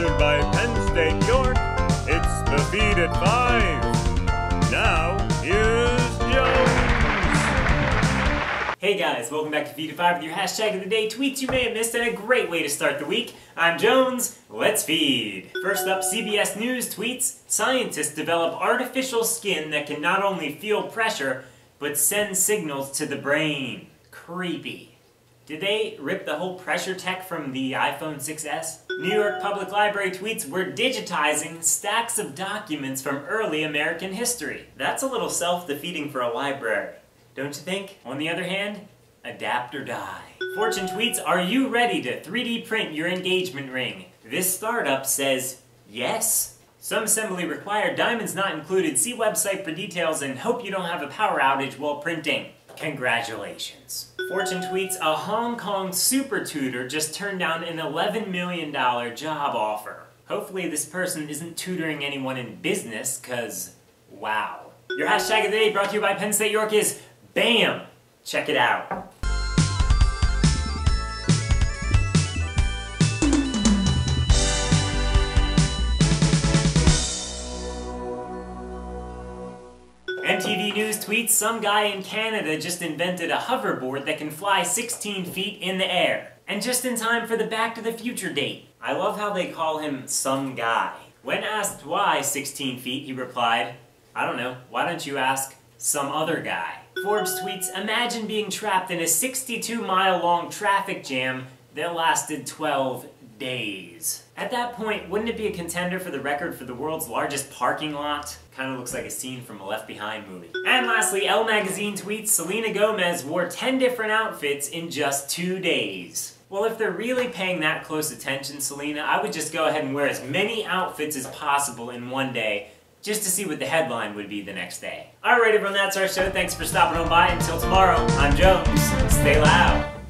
sponsored by Penn State York. It's the feed at five. Now, here's Jones. Hey guys, welcome back to Feed at 5 with your hashtag of the day tweets you may have missed and a great way to start the week. I'm Jones, let's feed. First up, CBS News tweets, scientists develop artificial skin that can not only feel pressure, but send signals to the brain. Creepy. Did they rip the whole pressure tech from the iPhone 6s? New York Public Library tweets, we're digitizing stacks of documents from early American history. That's a little self-defeating for a library, don't you think? On the other hand, adapt or die. Fortune tweets, are you ready to 3D print your engagement ring? This startup says yes. Some assembly required, diamonds not included. See website for details and hope you don't have a power outage while printing. Congratulations. Fortune tweets, a Hong Kong super tutor just turned down an $11 million job offer. Hopefully this person isn't tutoring anyone in business, cause wow. Your hashtag of the day brought to you by Penn State York is BAM! Check it out. MTV News tweets, some guy in Canada just invented a hoverboard that can fly 16 feet in the air. And just in time for the Back to the Future date. I love how they call him some guy. When asked why 16 feet, he replied, I don't know, why don't you ask some other guy? Forbes tweets, imagine being trapped in a 62 mile long traffic jam that lasted 12 days. At that point, wouldn't it be a contender for the record for the world's largest parking lot? Kind of looks like a scene from a Left Behind movie. And lastly, Elle Magazine tweets, Selena Gomez wore 10 different outfits in just two days. Well, if they're really paying that close attention, Selena, I would just go ahead and wear as many outfits as possible in one day, just to see what the headline would be the next day. Alright everyone, that's our show. Thanks for stopping on by. Until tomorrow, I'm Jones. Stay loud.